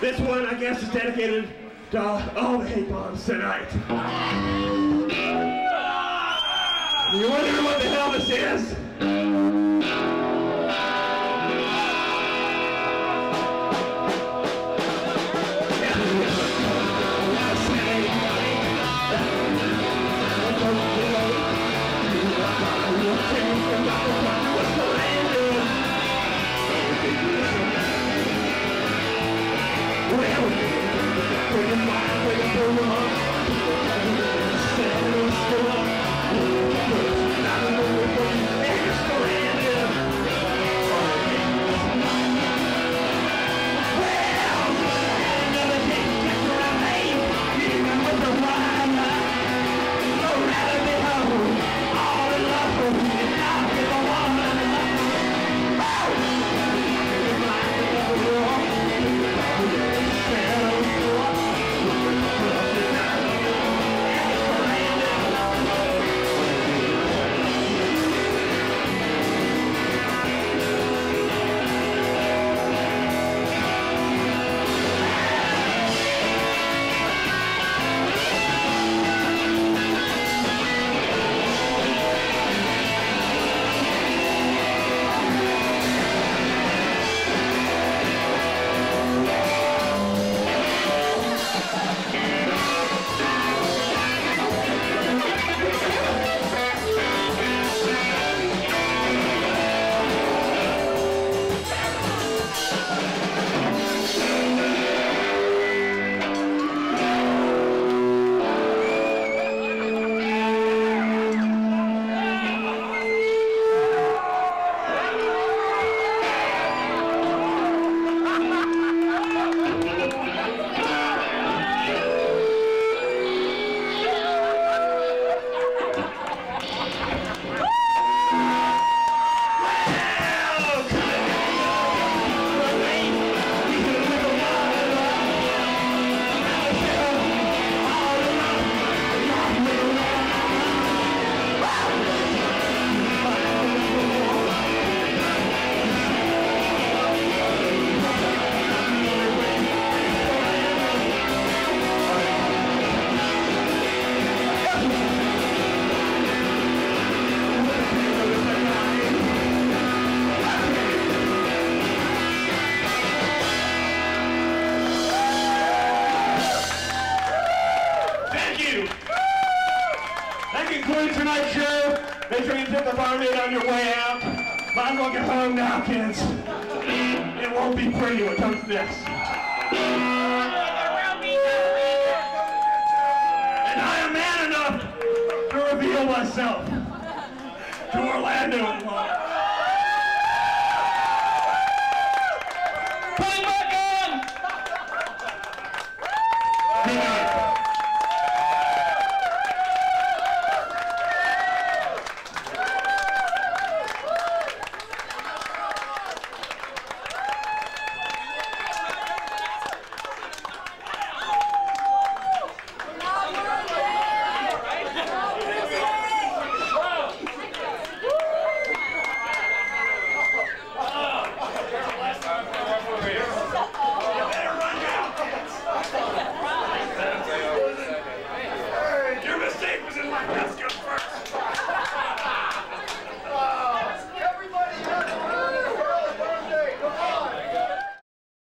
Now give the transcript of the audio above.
This one, I guess, is dedicated to all the hate bombs tonight. You wondering what the hell this is? You tip the barmaid on your way out. Might as well get home now, kids. It won't be pretty when it comes to this. And I am man enough to reveal myself to Orlando